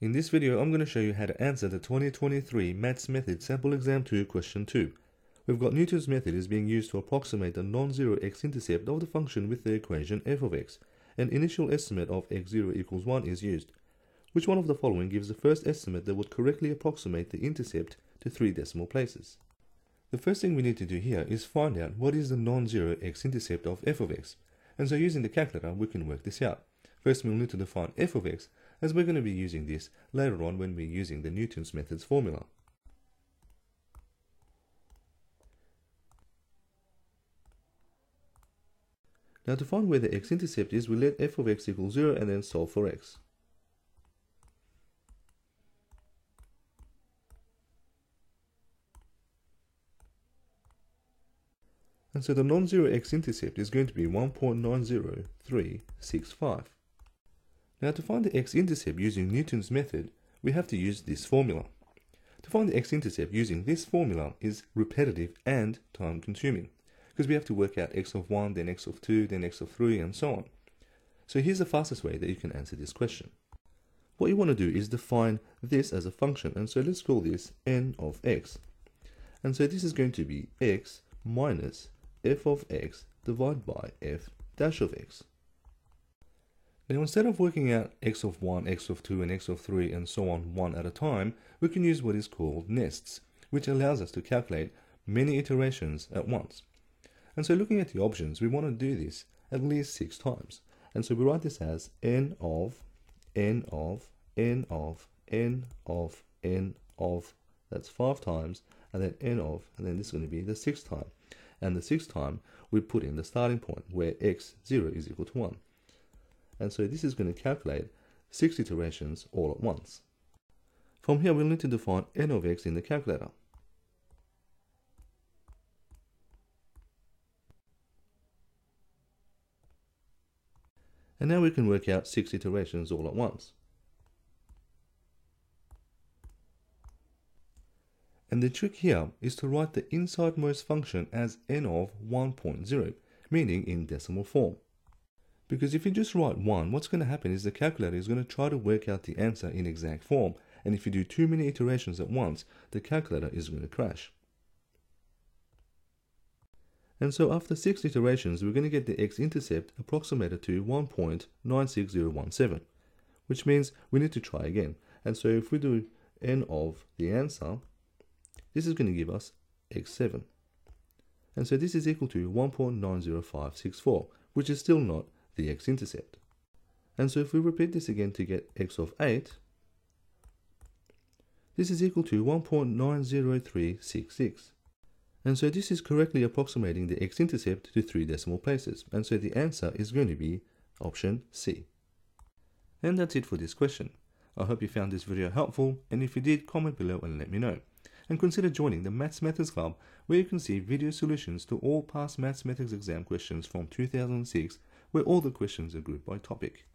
In this video, I'm going to show you how to answer the 2023 Maths Method Sample Exam 2 Question 2. We've got Newton's method is being used to approximate the non-zero x-intercept of the function with the equation f of x. An initial estimate of x0 equals 1 is used. Which one of the following gives the first estimate that would correctly approximate the intercept to three decimal places? The first thing we need to do here is find out what is the non-zero x-intercept of f of x. And so using the calculator, we can work this out. First, we'll need to define f of x, as we're going to be using this later on when we're using the Newton's methods formula. Now to find where the x-intercept is, we let f of x equal 0 and then solve for x. And so the non-zero x-intercept is going to be 1.90365. Now to find the x-intercept using Newton's method, we have to use this formula. To find the x-intercept using this formula is repetitive and time-consuming, because we have to work out x of 1, then x of 2, then x of 3, and so on. So here's the fastest way that you can answer this question. What you want to do is define this as a function, and so let's call this n of x. And so this is going to be x minus f of x divided by f dash of x. Now instead of working out x of 1, x of 2 and x of 3 and so on one at a time, we can use what is called nests, which allows us to calculate many iterations at once. And so looking at the options, we want to do this at least six times. And so we write this as n of, n of, n of, n of, n of, that's five times, and then n of, and then this is going to be the sixth time. And the sixth time, we put in the starting point where x0 is equal to 1. And so this is going to calculate six iterations all at once. From here, we'll need to define n of x in the calculator. And now we can work out six iterations all at once. And the trick here is to write the insidemost function as n of 1.0, meaning in decimal form. Because if you just write 1, what's going to happen is the calculator is going to try to work out the answer in exact form. And if you do too many iterations at once, the calculator is going to crash. And so after 6 iterations, we're going to get the x-intercept approximated to 1.96017, which means we need to try again. And so if we do n of the answer, this is going to give us x7. And so this is equal to 1.90564, which is still not the x-intercept. And so if we repeat this again to get x of 8, this is equal to 1.90366. And so this is correctly approximating the x-intercept to three decimal places. And so the answer is going to be option C. And that's it for this question. I hope you found this video helpful, and if you did, comment below and let me know. And consider joining the Maths Methods Club, where you can see video solutions to all past Maths Methods exam questions from 2006 where all the questions are grouped by topic.